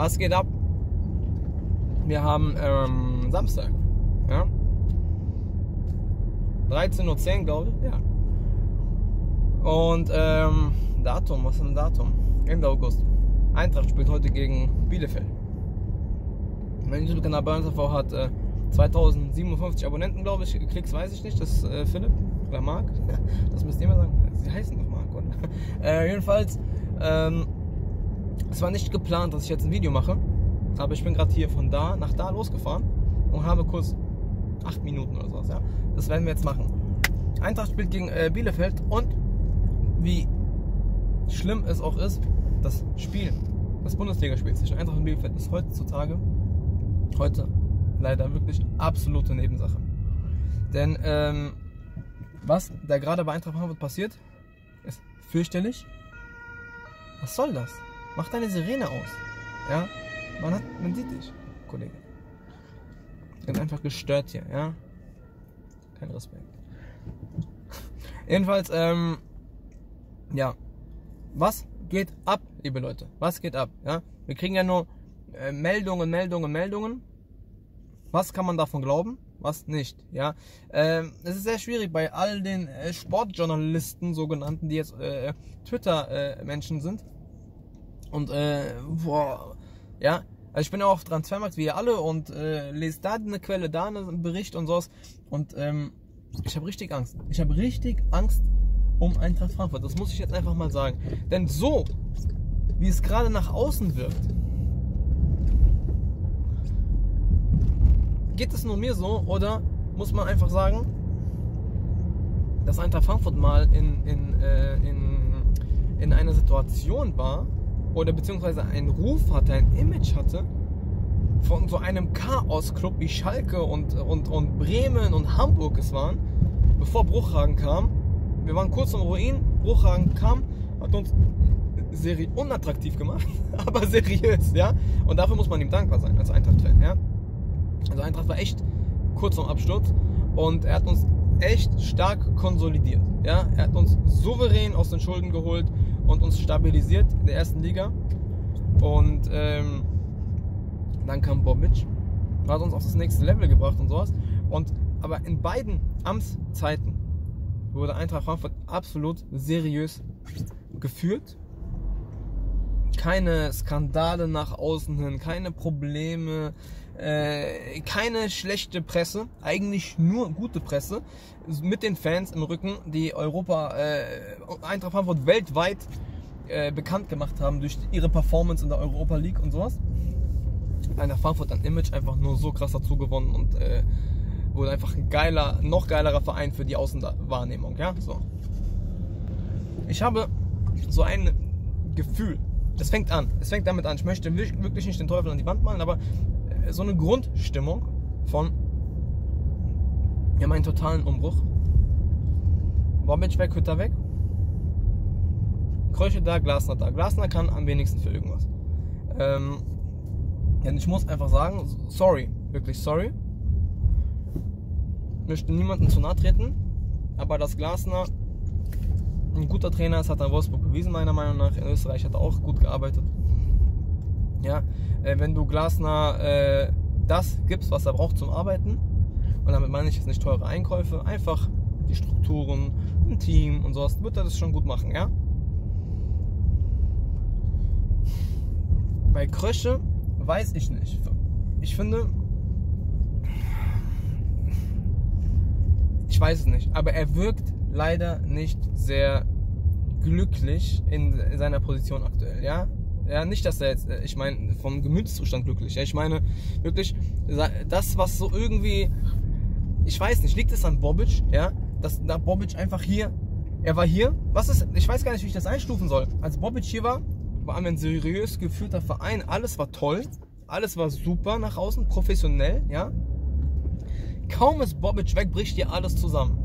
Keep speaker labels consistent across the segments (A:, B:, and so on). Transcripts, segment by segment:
A: Was geht ab? Wir haben ähm, Samstag. Ja? 13.10 Uhr, glaube ich. Ja. Und ähm, Datum, was ist ein Datum? Ende August. Eintracht spielt heute gegen Bielefeld. Mein YouTube-Kanal Burns TV hat äh, 2057 Abonnenten, glaube ich. Klicks weiß ich nicht. Das ist äh, Philipp oder Marc. Das müsst ihr mal sagen. Sie heißen doch Marc, oder? Äh, jedenfalls, ähm, es war nicht geplant, dass ich jetzt ein Video mache. Aber ich bin gerade hier von da nach da losgefahren und habe kurz acht Minuten oder sowas. Ja? Das werden wir jetzt machen. Eintracht spielt gegen äh, Bielefeld und wie schlimm es auch ist, das Spiel, das Bundesligaspiel zwischen Eintracht und Bielefeld ist heutzutage, heute leider wirklich absolute Nebensache. Denn ähm, was da gerade bei Eintracht Frankfurt passiert, ist fürchterlich. Was soll das? Mach deine Sirene aus. Ja, man, hat, man sieht dich, Kollege. Ganz einfach gestört hier, ja. Kein Respekt. Jedenfalls, ähm, ja. Was geht ab, liebe Leute? Was geht ab? Ja, wir kriegen ja nur äh, Meldungen, Meldungen, Meldungen. Was kann man davon glauben? Was nicht? Ja, ähm, es ist sehr schwierig bei all den äh, Sportjournalisten, sogenannten, die jetzt äh, Twitter-Menschen äh, sind. Und äh, boah, ja, also ich bin auch auf Transfermarkt wie ihr alle und äh, lese da eine Quelle, da einen Bericht und sowas. Und ähm, ich habe richtig Angst. Ich habe richtig Angst um Eintracht Frankfurt. Das muss ich jetzt einfach mal sagen. Denn so, wie es gerade nach außen wirkt, geht es nur mir so oder muss man einfach sagen, dass Eintracht Frankfurt mal in, in, äh, in, in einer Situation war oder beziehungsweise einen Ruf hatte, ein Image hatte von so einem Chaos-Club wie Schalke und, und, und Bremen und Hamburg es waren, bevor Bruchhagen kam. Wir waren kurz im Ruin, Bruchhagen kam, hat uns seri unattraktiv gemacht, aber seriös, ja. Und dafür muss man ihm dankbar sein als Eintracht-Fan, ja. Also Eintracht war echt kurz vorm Absturz und er hat uns echt stark konsolidiert, ja. Er hat uns souverän aus den Schulden geholt und uns stabilisiert in der ersten Liga. Und ähm, dann kam Bobic, hat uns auf das nächste Level gebracht und sowas. Und aber in beiden Amtszeiten wurde Eintracht Frankfurt absolut seriös geführt. Keine Skandale nach außen hin, keine Probleme, äh, keine schlechte Presse, eigentlich nur gute Presse mit den Fans im Rücken, die Europa, äh, Eintracht Frankfurt weltweit äh, bekannt gemacht haben durch ihre Performance in der Europa League und sowas. Eintracht Frankfurt ein Image einfach nur so krass dazu gewonnen und äh, wurde einfach ein geiler, noch geilerer Verein für die Außenwahrnehmung, ja, so. Ich habe so ein Gefühl, das fängt an, es fängt damit an, ich möchte wirklich nicht den Teufel an die Wand malen, aber so eine Grundstimmung von, wir haben totalen Umbruch. Bobic weg, Hütter weg. Kröche da, Glasner da. Glasner kann am wenigsten für irgendwas. Ähm, denn ich muss einfach sagen, sorry, wirklich sorry möchte niemanden zu nahe treten, aber dass Glasner ein guter Trainer ist, hat er in Wolfsburg bewiesen, meiner Meinung nach. In Österreich hat er auch gut gearbeitet. Ja, äh, wenn du Glasner äh, das gibst, was er braucht zum Arbeiten, und damit meine ich jetzt nicht teure Einkäufe, einfach die Strukturen, ein Team und sowas, wird er das schon gut machen, ja? Bei Krösche weiß ich nicht. Ich finde, Ich weiß es nicht. Aber er wirkt leider nicht sehr glücklich in seiner Position aktuell, ja? Ja, nicht, dass er jetzt, äh, ich meine, vom Gemütszustand glücklich. Ja? Ich meine, wirklich, das, was so irgendwie, ich weiß nicht, liegt es an Bobic, ja? Dass da Bobic einfach hier, er war hier, was ist, ich weiß gar nicht, wie ich das einstufen soll. Als Bobic hier war, war ein seriös geführter Verein, alles war toll, alles war super nach außen, professionell, ja? Kaum ist Bobic weg, bricht hier alles zusammen.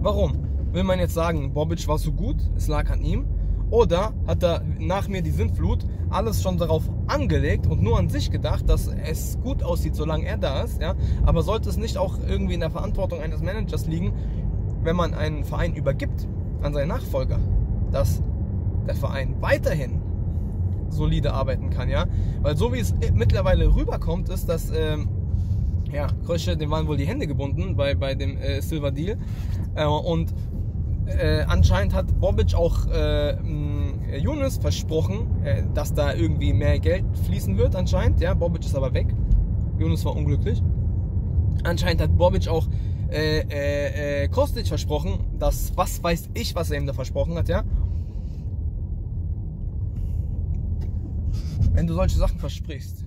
A: Warum? Will man jetzt sagen, Bobic war so gut, es lag an ihm? Oder hat er nach mir die Sintflut alles schon darauf angelegt und nur an sich gedacht, dass es gut aussieht, solange er da ist? Ja? Aber sollte es nicht auch irgendwie in der Verantwortung eines Managers liegen, wenn man einen Verein übergibt an seinen Nachfolger, dass der Verein weiterhin solide arbeiten kann, ja. Weil so wie es mittlerweile rüberkommt, ist, dass ähm, ja, Krösche, dem waren wohl die Hände gebunden bei, bei dem äh, Silver Deal. Äh, und äh, anscheinend hat Bobic auch äh, Yunus versprochen, äh, dass da irgendwie mehr Geld fließen wird, anscheinend. Ja, Bobic ist aber weg. Yunus war unglücklich. Anscheinend hat Bobic auch äh, äh, äh, Kostic versprochen, dass was weiß ich, was er ihm da versprochen hat, ja. Wenn du solche Sachen versprichst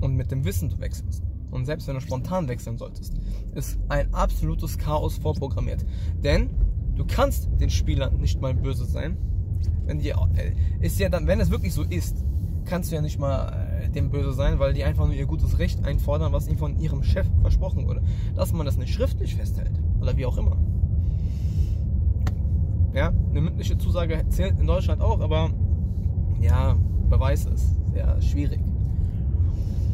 A: und mit dem Wissen du wechselst und selbst wenn du spontan wechseln solltest, ist ein absolutes Chaos vorprogrammiert. Denn du kannst den Spielern nicht mal böse sein. Wenn die, äh, ist ja dann, wenn es wirklich so ist, kannst du ja nicht mal äh, dem böse sein, weil die einfach nur ihr gutes Recht einfordern, was ihnen von ihrem Chef versprochen wurde. Dass man das nicht schriftlich festhält oder wie auch immer. Ja, eine mündliche Zusage zählt in Deutschland auch, aber ja, Beweis ist sehr schwierig.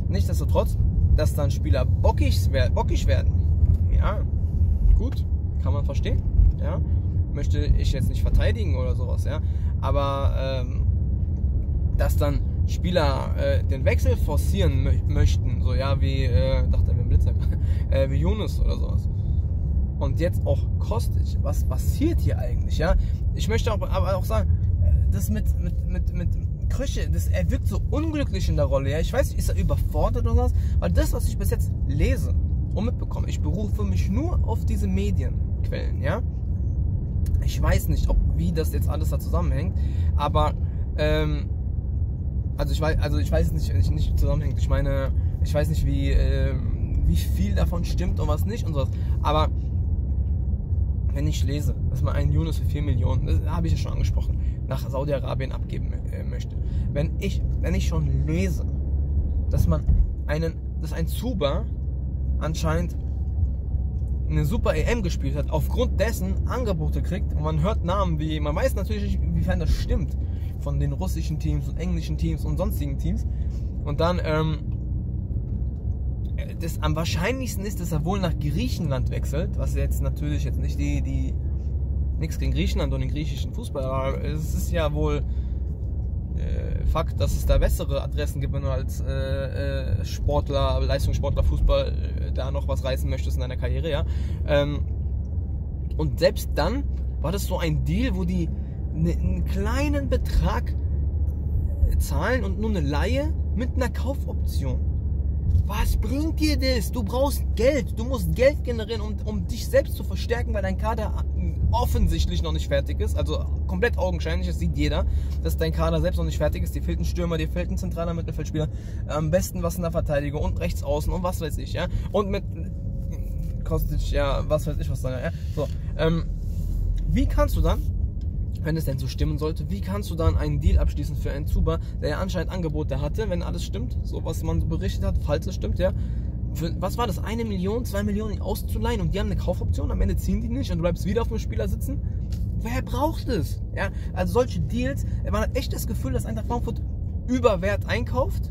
A: Nichtsdestotrotz, dass dann Spieler bockig, bockig werden, ja, gut, kann man verstehen. Ja, möchte ich jetzt nicht verteidigen oder sowas, ja, aber ähm, dass dann Spieler äh, den Wechsel forcieren mö möchten, so ja wie, äh, dachte er, wie Blitzer, äh, wie Yunus oder sowas. Und jetzt auch Kostic. Was passiert hier eigentlich, ja? Ich möchte auch, aber auch sagen, äh, das mit, mit, mit, mit Krüche, das, er wirkt so unglücklich in der Rolle, ja? Ich weiß nicht, ist er überfordert oder was? Weil das, was ich bis jetzt lese und mitbekomme, ich berufe mich nur auf diese Medienquellen, ja? Ich weiß nicht, ob, wie das jetzt alles da zusammenhängt, aber ähm, also ich weiß, also ich weiß nicht, nicht, nicht zusammenhängt. Ich meine, ich weiß nicht, wie, äh, wie viel davon stimmt und was nicht und sowas. Aber wenn ich lese, dass man einen Yunus für 4 Millionen, das habe ich ja schon angesprochen, nach Saudi-Arabien abgeben äh, möchte. Wenn ich, wenn ich schon lese, dass man einen, dass ein Zuba anscheinend eine super EM gespielt hat, aufgrund dessen Angebote kriegt und man hört Namen wie, man weiß natürlich nicht, inwiefern das stimmt, von den russischen Teams und englischen Teams und sonstigen Teams. Und dann, ähm, das am wahrscheinlichsten ist, dass er wohl nach Griechenland wechselt, was jetzt natürlich jetzt nicht die, die nichts gegen Griechenland und den griechischen Fußball, aber es ist ja wohl äh, Fakt, dass es da bessere Adressen gibt, wenn du als äh, äh, Sportler, Leistungssportler, Fußball äh, da noch was reißen möchtest in deiner Karriere, ja. Ähm, und selbst dann war das so ein Deal, wo die Ne, einen kleinen Betrag zahlen und nur eine Laie mit einer Kaufoption. Was bringt dir das? Du brauchst Geld. Du musst Geld generieren, um, um dich selbst zu verstärken, weil dein Kader offensichtlich noch nicht fertig ist. Also komplett augenscheinlich, das sieht jeder, dass dein Kader selbst noch nicht fertig ist. Dir fehlt ein Stürmer, dir fehlt ein zentraler Mittelfeldspieler. Am besten was in der Verteidigung und rechts außen und was weiß ich, ja. Und mit Kostic, ja, was weiß ich was dann, ja. So, ähm, wie kannst du dann wenn es denn so stimmen sollte, wie kannst du dann einen Deal abschließen für einen Zuber, der ja anscheinend Angebote hatte, wenn alles stimmt, so was man berichtet hat, falls es stimmt, ja. Für, was war das? Eine Million, zwei Millionen auszuleihen und die haben eine Kaufoption, am Ende ziehen die nicht und du bleibst wieder auf dem Spieler sitzen? Wer braucht es? Ja, also solche Deals, man hat echt das Gefühl, dass Eintracht Frankfurt über Wert einkauft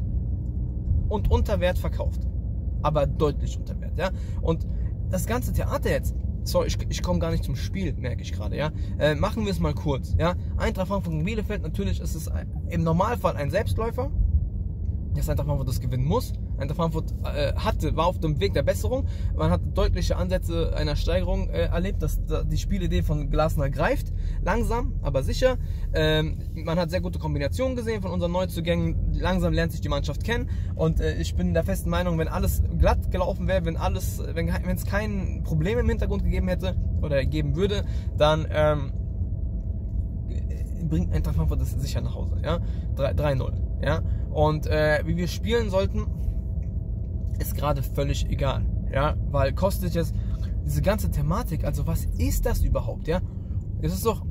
A: und unter Wert verkauft. Aber deutlich unter Wert, ja. Und das ganze Theater jetzt, sorry, ich, ich komme gar nicht zum Spiel, merke ich gerade, ja. Äh, machen wir es mal kurz, ja. Eintracht Frankfurt gegen Bielefeld, natürlich ist es im Normalfall ein Selbstläufer, dass Eintracht Frankfurt das gewinnen muss. Eintracht Frankfurt äh, hatte, war auf dem Weg der Besserung. Man hat deutliche Ansätze einer Steigerung äh, erlebt, dass, dass, die Spielidee von Glasner greift. Langsam, aber sicher. Ähm, man hat sehr gute Kombinationen gesehen von unseren Neuzugängen. Langsam lernt sich die Mannschaft kennen. Und äh, ich bin der festen Meinung, wenn alles glatt gelaufen wäre, wenn alles, wenn es kein Problem im Hintergrund gegeben hätte oder geben würde, dann ähm, bringt Eintracht Frankfurt das sicher nach Hause. Ja? 3-0. Ja? Und äh, wie wir spielen sollten, ist gerade völlig egal. Ja, weil kostet jetzt diese ganze Thematik, also was ist das überhaupt, ja? Es ist doch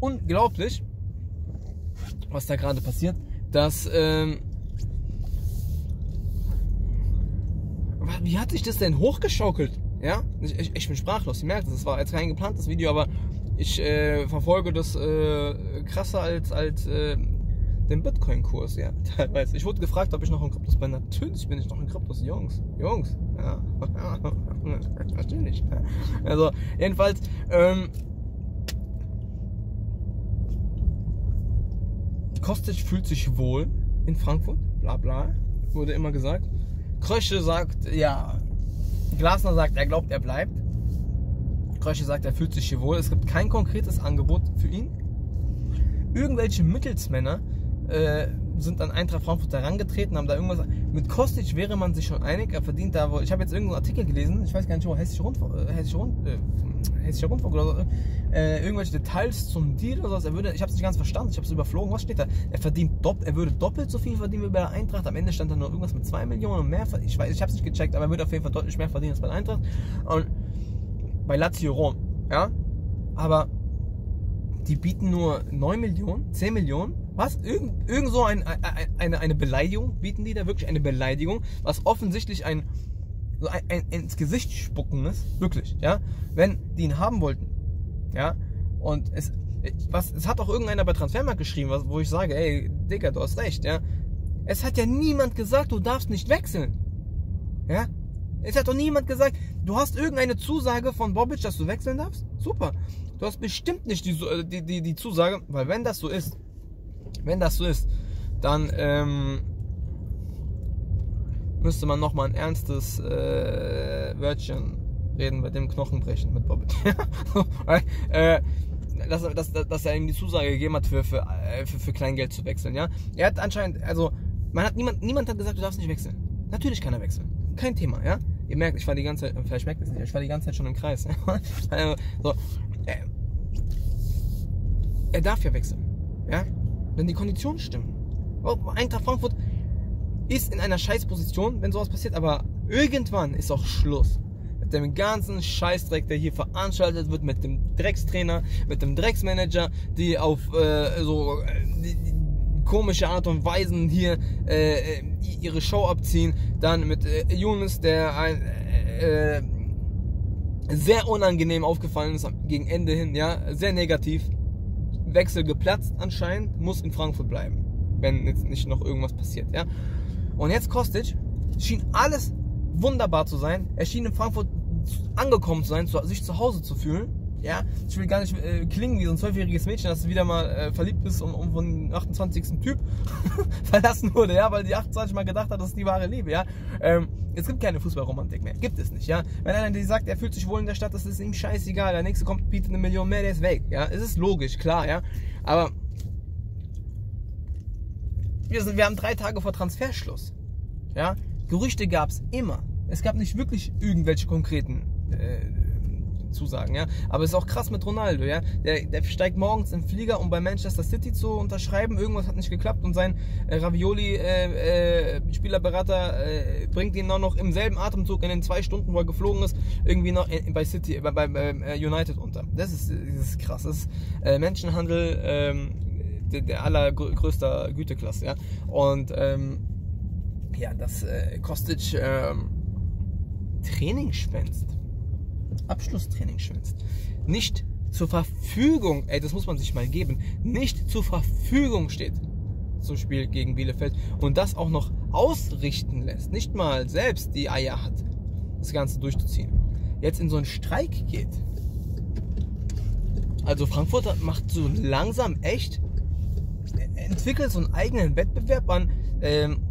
A: unglaublich, was da gerade passiert, dass, ähm, wie hat sich das denn hochgeschaukelt? Ja, ich, ich, ich bin sprachlos, ihr merkt es, das war jetzt kein geplantes Video, aber ich äh, verfolge das äh, krasser als, als äh, den Bitcoin-Kurs, ja, teilweise. Ich wurde gefragt, ob ich noch in Kryptos bin. Natürlich bin ich noch in Kryptos, Jungs. Jungs, ja. Natürlich. Also, jedenfalls, ähm, Kostic fühlt sich wohl in Frankfurt, bla bla, wurde immer gesagt. Krösche sagt, ja, Glasner sagt, er glaubt, er bleibt. Krösche sagt, er fühlt sich hier wohl. Es gibt kein konkretes Angebot für ihn. Irgendwelche Mittelsmänner äh, sind an Eintracht Frankfurt herangetreten, haben da irgendwas. Mit Kostic wäre man sich schon einig. Er verdient da wohl. Ich habe jetzt irgendeinen Artikel gelesen, ich weiß gar nicht, wo Hessische Rundfunk, äh, Hessische, Rund, äh, Hessische Rundfunk oder so, äh, irgendwelche Details zum Deal oder so. Er würde, ich habe es nicht ganz verstanden, ich habe es überflogen. Was steht da? Er verdient dopp, er würde doppelt so viel verdienen wie bei der Eintracht. Am Ende stand da nur irgendwas mit 2 Millionen und mehr. Ich weiß, ich habe es nicht gecheckt, aber er würde auf jeden Fall deutlich mehr verdienen als bei der Eintracht. Und bei Lazio Rom, ja. Aber die bieten nur 9 Millionen, 10 Millionen. Was? Irgend, irgend so ein, ein, eine, eine Beleidigung bieten die da? Wirklich eine Beleidigung, was offensichtlich ein, so ein, ein, ins Gesicht spucken ist. Wirklich, ja. Wenn die ihn haben wollten, ja. Und es, was, es hat auch irgendeiner bei Transfermarkt geschrieben, was, wo ich sage, ey, Digga, du hast recht, ja. Es hat ja niemand gesagt, du darfst nicht wechseln. Ja? Es hat doch niemand gesagt, du hast irgendeine Zusage von Bobic, dass du wechseln darfst? Super. Du hast bestimmt nicht die, äh, die, die, die Zusage, weil wenn das so ist, wenn das so ist, dann ähm, müsste man nochmal ein ernstes äh, Wörtchen reden mit dem Knochenbrechen mit äh, dass, dass, dass er ihm die Zusage gegeben hat, für, für, äh, für, für Kleingeld zu wechseln. Ja? Er hat anscheinend, also man hat niemand, niemand hat gesagt, du darfst nicht wechseln. Natürlich kann er wechseln. Kein Thema, ja. Ihr merkt, ich war die ganze Zeit, vielleicht merkt es nicht, ich war die ganze Zeit schon im Kreis. also, so, er, äh, er darf ja wechseln, ja, wenn die Konditionen stimmen. Oh, Eintracht Frankfurt ist in einer Scheißposition, wenn sowas passiert, aber irgendwann ist auch Schluss mit dem ganzen Scheißdreck, der hier veranstaltet wird, mit dem Dreckstrainer, mit dem Drecksmanager, die auf äh, so äh, die, die, komische Art und Weisen hier äh, äh ihre Show abziehen. Dann mit äh, Younes, der ein äh, sehr unangenehm aufgefallen ist gegen Ende hin, ja, sehr negativ. Wechsel geplatzt anscheinend, muss in Frankfurt bleiben, wenn jetzt nicht noch irgendwas passiert, ja. Und jetzt Kostic schien alles wunderbar zu sein. Er schien in Frankfurt angekommen zu sein, sich zu Hause zu fühlen. Ja, ich will gar nicht äh, klingen wie so ein zwölfjähriges Mädchen, dass du wieder mal äh, verliebt bist und, und von 28. Typ verlassen wurde, ja, weil die 28 mal gedacht hat, das ist die wahre Liebe, ja. Ähm, es gibt keine Fußballromantik mehr. Gibt es nicht, ja. Wenn einer dir sagt, er fühlt sich wohl in der Stadt, das ist ihm scheißegal. Der nächste kommt, bietet eine Million mehr, der ist weg, ja. Es ist logisch, klar, ja. Aber wir, sind, wir haben drei Tage vor Transferschluss, ja. Gerüchte gab es immer. Es gab nicht wirklich irgendwelche konkreten äh, Zusagen, ja. Aber es ist auch krass mit Ronaldo, ja. Der, der steigt morgens im Flieger, um bei Manchester City zu unterschreiben. Irgendwas hat nicht geklappt und sein äh, Ravioli-Spielerberater äh, äh, bringt ihn auch noch im selben Atemzug in den zwei Stunden, wo er geflogen ist, irgendwie noch in, bei City, bei, bei äh, United unter. Das ist, das ist krass. Das ist äh, Menschenhandel ähm, der, der allergrößter Güteklasse, ja. Und ähm, ja, das äh, Kostic ähm, Trainingsschwänzt. Abschlusstraining schwänzt. Nicht zur Verfügung, ey, das muss man sich mal geben, nicht zur Verfügung steht zum Spiel gegen Bielefeld und das auch noch ausrichten lässt, nicht mal selbst die Eier hat, das Ganze durchzuziehen, jetzt in so einen Streik geht. Also Frankfurt macht so langsam echt, entwickelt so einen eigenen Wettbewerb an ähm,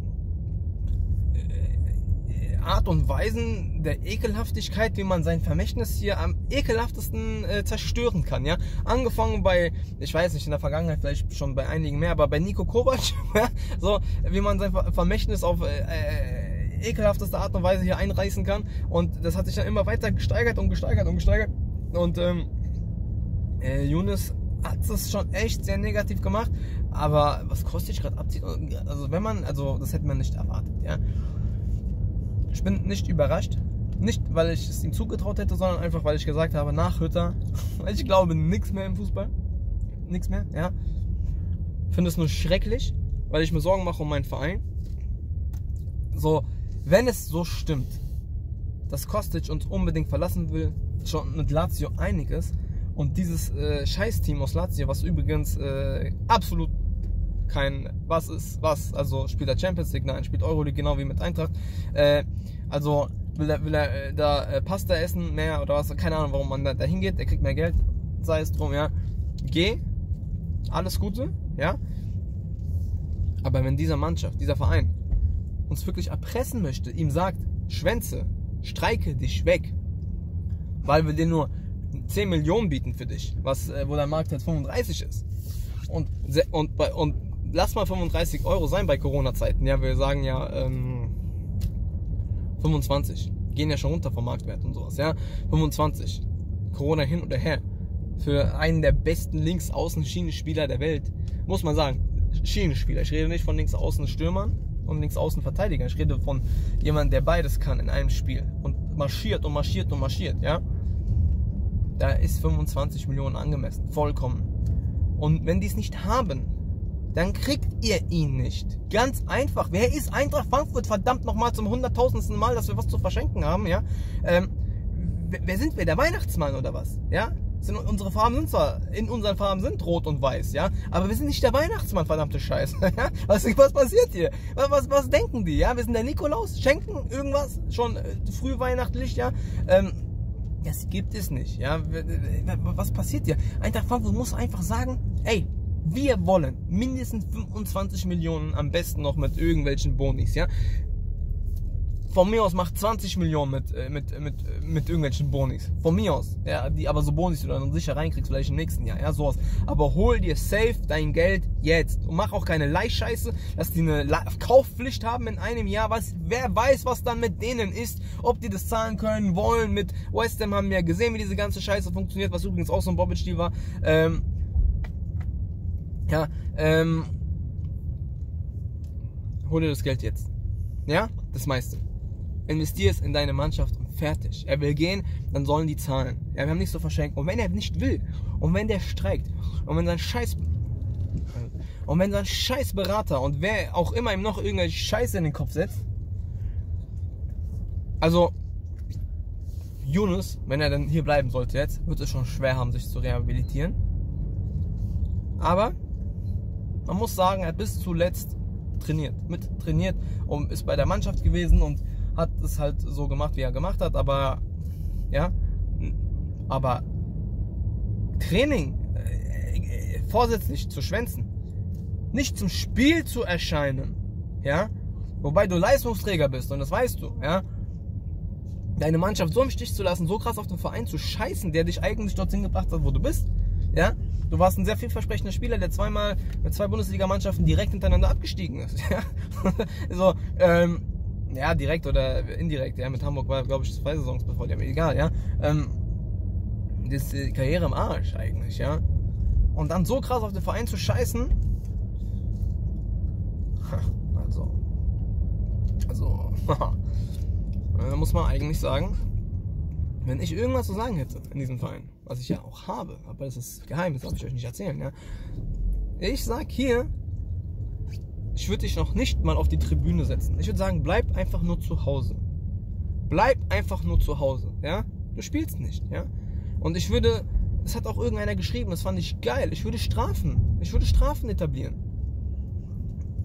A: Art und Weisen der Ekelhaftigkeit, wie man sein Vermächtnis hier am ekelhaftesten äh, zerstören kann. Ja, angefangen bei, ich weiß nicht, in der Vergangenheit vielleicht schon bei einigen mehr, aber bei Nico Kovac, so wie man sein Vermächtnis auf äh, äh, ekelhafteste Art und Weise hier einreißen kann. Und das hat sich dann immer weiter gesteigert und gesteigert und gesteigert. Und ähm, äh, Younes hat es schon echt sehr negativ gemacht. Aber was kostet ich gerade abzieht, also wenn man, also das hätte man nicht erwartet, ja. Ich bin nicht überrascht. Nicht, weil ich es ihm zugetraut hätte, sondern einfach, weil ich gesagt habe, nach Hütter, ich glaube nichts mehr im Fußball. Nichts mehr, ja. Finde es nur schrecklich, weil ich mir Sorgen mache um meinen Verein. So, wenn es so stimmt, dass Kostic uns unbedingt verlassen will, schon mit Lazio einig ist und dieses äh, Scheißteam aus Lazio, was übrigens äh, absolut kein was ist was. Also spielt er Champions League, nein, spielt Euroleague genau wie mit Eintracht. Äh, also will er, will er äh, da äh, Pasta essen mehr oder was? Keine Ahnung, warum man da, da hingeht. Er kriegt mehr Geld, sei es drum, ja. Geh, alles Gute, ja. Aber wenn dieser Mannschaft, dieser Verein uns wirklich erpressen möchte, ihm sagt, Schwänze, streike dich weg, weil wir dir nur 10 Millionen bieten für dich, was, äh, wo dein Marktwert 35 ist. Und, und, und lass mal 35 Euro sein bei Corona-Zeiten. Ja, wir sagen ja ähm, 25. Gehen ja schon runter vom Marktwert und sowas. Ja, 25. Corona hin oder her. Für einen der besten Links-Außen-Schienenspieler der Welt. Muss man sagen. Schienenspieler. Ich rede nicht von Links-Außen-Stürmern und Links-Außen-Verteidigern. Ich rede von jemandem, der beides kann in einem Spiel. Und marschiert und marschiert und marschiert. Ja. Da ist 25 Millionen angemessen. Vollkommen. Und wenn die es nicht haben, dann kriegt ihr ihn nicht. Ganz einfach. Wer ist Eintracht Frankfurt? Verdammt nochmal zum hunderttausendsten Mal, dass wir was zu verschenken haben, ja? Ähm, wer sind wir? Der Weihnachtsmann oder was? Ja? Sind, unsere Farben sind zwar, in unseren Farben sind rot und weiß, ja? Aber wir sind nicht der Weihnachtsmann, verdammte Scheiße. was, was passiert hier? Was, was, was denken die, ja? Wir sind der Nikolaus? Schenken irgendwas? Schon äh, früh weihnachtlich, ja? Ähm, das gibt es nicht, ja? Was passiert hier? Eintracht Frankfurt muss einfach sagen, ey, wir wollen mindestens 25 Millionen, am besten noch mit irgendwelchen Bonis, ja. Von mir aus macht 20 Millionen mit, äh, mit, mit, mit irgendwelchen Bonis. Von mir aus. Ja, die aber so Bonis, die du dann sicher reinkriegst, vielleicht im nächsten Jahr. Ja, sowas. Aber hol dir safe dein Geld jetzt. Und mach auch keine Leihscheiße, dass die eine Kaufpflicht haben in einem Jahr. Was, wer weiß, was dann mit denen ist. Ob die das zahlen können, wollen. Mit West Ham haben wir ja gesehen, wie diese ganze Scheiße funktioniert, was übrigens auch so ein Bobbit-Stil war. Ähm, ja, ähm, hol dir das Geld jetzt. Ja, das meiste. Investier es in deine Mannschaft und fertig. Er will gehen, dann sollen die zahlen. Ja, wir haben nichts zu verschenken. Und wenn er nicht will, und wenn der streikt, und wenn sein Scheiß und wenn sein scheiß Berater und wer auch immer ihm noch irgendwelche Scheiße in den Kopf setzt, also Yunus, wenn er dann hier bleiben sollte jetzt, wird es schon schwer haben, sich zu rehabilitieren. Aber man muss sagen, er hat bis zuletzt trainiert, mit trainiert und ist bei der Mannschaft gewesen und hat es halt so gemacht, wie er gemacht hat. Aber ja, aber Training äh, vorsätzlich zu schwänzen, nicht zum Spiel zu erscheinen, ja, wobei du Leistungsträger bist und das weißt du, ja, deine Mannschaft so im Stich zu lassen, so krass auf den Verein zu scheißen, der dich eigentlich dorthin gebracht hat, wo du bist, ja, Du warst ein sehr vielversprechender Spieler, der zweimal mit zwei Bundesligamannschaften direkt hintereinander abgestiegen ist. Ja? so, ähm, ja, direkt oder indirekt, ja, mit Hamburg war, glaube ich, zwei Saisons bevor, ja, egal, ja. Ähm, das ist die Karriere im Arsch eigentlich, ja. Und dann so krass auf den Verein zu scheißen, also, also, da muss man eigentlich sagen, wenn ich irgendwas zu sagen hätte in diesem Verein, was ich ja auch habe, aber das ist geheim, das darf ich euch nicht erzählen, ja. Ich sag hier, ich würde dich noch nicht mal auf die Tribüne setzen. Ich würde sagen, bleib einfach nur zu Hause. Bleib einfach nur zu Hause, ja. Du spielst nicht, ja. Und ich würde, das hat auch irgendeiner geschrieben, das fand ich geil. Ich würde Strafen, ich würde Strafen etablieren.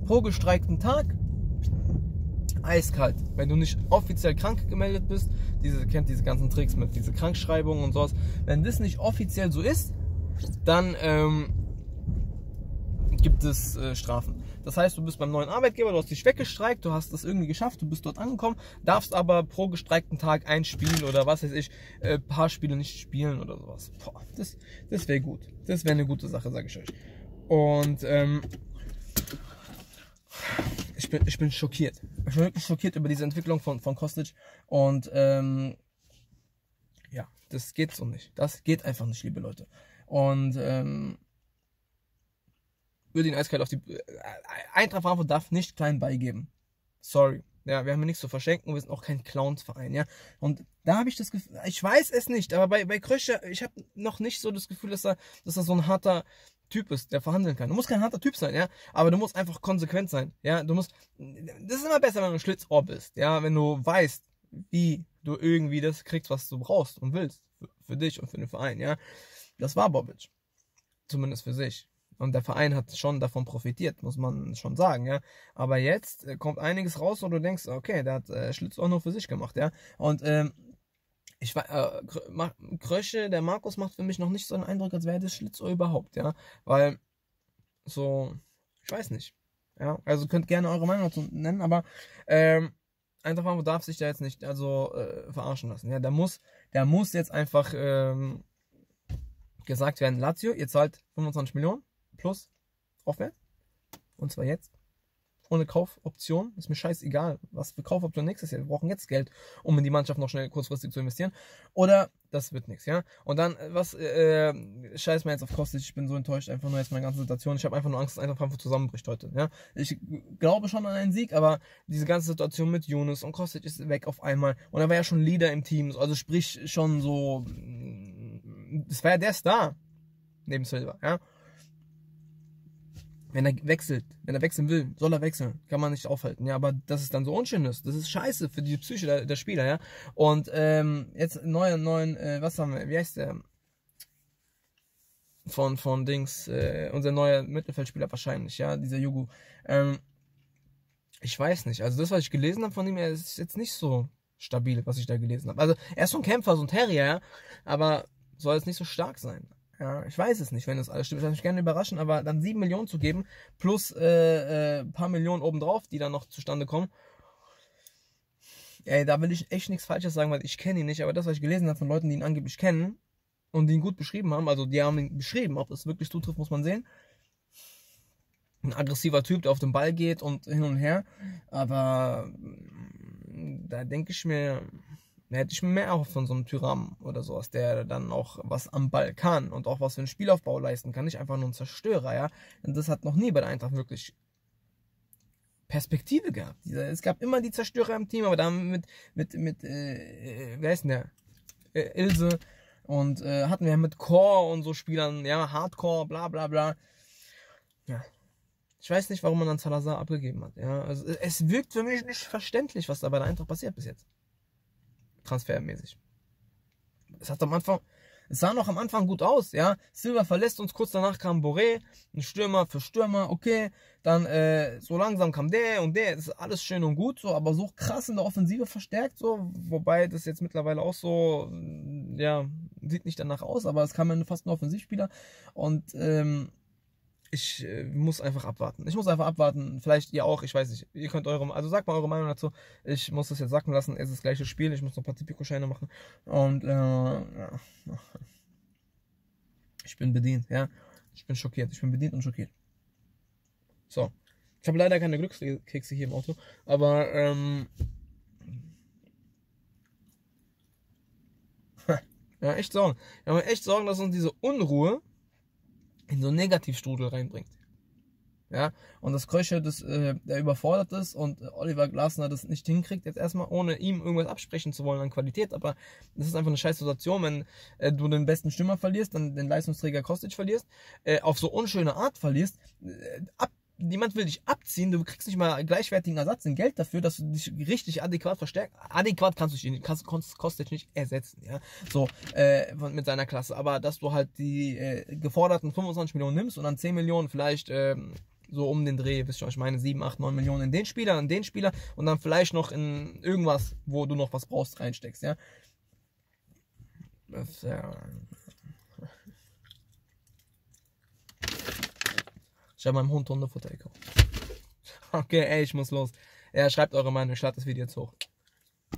A: Pro gestreikten Tag eiskalt. Wenn du nicht offiziell krank gemeldet bist, diese kennt diese ganzen Tricks mit diese Krankschreibungen und sowas. Wenn das nicht offiziell so ist, dann ähm, gibt es äh, Strafen. Das heißt, du bist beim neuen Arbeitgeber, du hast dich weggestreikt, du hast das irgendwie geschafft, du bist dort angekommen, darfst aber pro gestreikten Tag ein Spiel oder was weiß ich, äh, paar Spiele nicht spielen oder sowas. Boah, das das wäre gut. Das wäre eine gute Sache, sage ich euch. Und ähm, ich bin, ich bin schockiert. Ich bin wirklich schockiert über diese Entwicklung von, von Kostic. Und ähm, ja, das geht so nicht. Das geht einfach nicht, liebe Leute. Und ähm, würde ihn eiskalt auf die. Äh, Eintracht Frankfurt darf nicht klein beigeben. Sorry. Ja, wir haben ja nichts zu verschenken, wir sind auch kein Clownsverein, ja. Und da habe ich das Gefühl, ich weiß es nicht, aber bei, bei Krösche, ich habe noch nicht so das Gefühl, dass er, dass er so ein harter Typ ist, der verhandeln kann. Du musst kein harter Typ sein, ja, aber du musst einfach konsequent sein, ja. Du musst, das ist immer besser, wenn du ein Schlitzohr bist, ja, wenn du weißt, wie du irgendwie das kriegst, was du brauchst und willst für, für dich und für den Verein, ja. Das war Bobic, zumindest für sich. Und der Verein hat schon davon profitiert, muss man schon sagen, ja. Aber jetzt äh, kommt einiges raus, wo du denkst, okay, der hat äh, Schlitz auch nur für sich gemacht, ja. Und ähm, ich war, äh, Krösche, der Markus macht für mich noch nicht so einen Eindruck, als wäre das Schlitzohr überhaupt, ja. Weil, so, ich weiß nicht. Ja, also könnt gerne eure Meinung dazu nennen, aber ähm, Eintracht Frankfurt darf sich da jetzt nicht also äh, verarschen lassen. Ja, da muss, der muss jetzt einfach ähm, gesagt werden, Lazio, ihr zahlt 25 Millionen plus aufwärts. Und zwar jetzt. Ohne Kaufoption. Ist mir scheißegal, was für Kaufoption nächstes Jahr. Wir brauchen jetzt Geld, um in die Mannschaft noch schnell kurzfristig zu investieren. Oder das wird nichts, ja. Und dann, was, äh, scheiß mir jetzt auf Kostic. Ich bin so enttäuscht einfach nur jetzt meine ganze Situation. Ich habe einfach nur Angst, dass Eintracht Frankfurt zusammenbricht heute, ja. Ich glaube schon an einen Sieg, aber diese ganze Situation mit Yunus und Kostic ist weg auf einmal. Und er war ja schon Leader im Team. Also sprich schon so, das war ja der Star. Neben Silva, ja. Wenn er wechselt, wenn er wechseln will, soll er wechseln. Kann man nicht aufhalten. Ja, aber dass es dann so unschön ist, das ist scheiße für die Psyche der, der Spieler, ja. Und ähm, jetzt neuen, neuen, äh, was haben wir, wie heißt der? Von, von Dings, äh, unser neuer Mittelfeldspieler wahrscheinlich, ja, dieser Jugu. Ähm, ich weiß nicht. Also das, was ich gelesen habe von ihm, er ist jetzt nicht so stabil, was ich da gelesen habe. Also er ist so ein Kämpfer, so ein Terrier, ja, aber soll jetzt nicht so stark sein. Ja, ich weiß es nicht, wenn das alles stimmt. Ich würde mich gerne überraschen, aber dann 7 Millionen zu geben, plus äh, äh, paar Millionen obendrauf, die dann noch zustande kommen. Ey, da will ich echt nichts Falsches sagen, weil ich kenne ihn nicht, aber das, was ich gelesen habe von Leuten, die ihn angeblich kennen und die ihn gut beschrieben haben, also die haben ihn beschrieben, ob das wirklich zutrifft, muss man sehen. Ein aggressiver Typ, der auf den Ball geht und hin und her, aber da denke ich mir, da hätte ich mehr auch von so einem Tyram oder sowas, der dann auch was am Ball kann und auch was für einen Spielaufbau leisten kann. Nicht einfach nur ein Zerstörer, ja. Und das hat noch nie bei der Eintracht wirklich Perspektive gehabt. Es gab immer die Zerstörer im Team, aber dann mit, mit, mit, äh, wer ist denn der? Äh, Ilse. Und äh, hatten wir mit Core und so Spielern, ja, Hardcore, bla bla bla. Ja. Ich weiß nicht, warum man dann Salazar abgegeben hat. Ja, also es wirkt für mich nicht verständlich, was da bei der Eintracht passiert bis jetzt transfermäßig. Es hat am Anfang, es sah noch am Anfang gut aus, ja. Silva verlässt uns, kurz danach kam Boré, ein Stürmer für Stürmer, okay. Dann äh, so langsam kam der und der, das ist alles schön und gut, so, aber so krass in der Offensive verstärkt, so, wobei das jetzt mittlerweile auch so, ja, sieht nicht danach aus, aber es kam ja fast ein Offensivspieler und ähm, ich äh, muss einfach abwarten. Ich muss einfach abwarten. Vielleicht ihr auch, ich weiß nicht. Ihr könnt eure, also sagt mal eure Meinung dazu. Ich muss das jetzt sacken lassen. Es ist das gleiche Spiel. Ich muss noch ein paar Tipico-Scheine machen. Und äh, ja. ich bin bedient, ja. Ich bin schockiert. Ich bin bedient und schockiert. So. Ich habe leider keine Glückskekse hier im Auto, aber ähm, ja, echt Sorgen. Wir haben echt Sorgen, dass uns diese Unruhe in so einen Negativstrudel reinbringt. Ja, und das Krösche, das, äh, der überfordert ist und Oliver Glasner das nicht hinkriegt, jetzt erstmal ohne ihm irgendwas absprechen zu wollen an Qualität, aber das ist einfach eine scheiß Situation, wenn äh, du den besten Stürmer verlierst, dann den Leistungsträger Kostic verlierst, äh, auf so unschöne Art verlierst, äh, ab niemand will dich abziehen, du kriegst nicht mal gleichwertigen Ersatz in Geld dafür, dass du dich richtig adäquat verstärkst. Adäquat kannst du dich nicht, kannst, kostet nicht ersetzen, ja. So, äh, mit seiner Klasse. Aber dass du halt die äh, geforderten 25 Millionen nimmst und dann 10 Millionen vielleicht, ähm, so um den Dreh, wisst ihr, ich meine, 7, 8, 9 Millionen in den Spieler, in den Spieler und dann vielleicht noch in irgendwas, wo du noch was brauchst, reinsteckst, ja. Das, ja Ich habe meinem Hund Hundefutter gekauft. Okay, ey, ich muss los. Ja, schreibt eure Meinung, lade das Video jetzt hoch.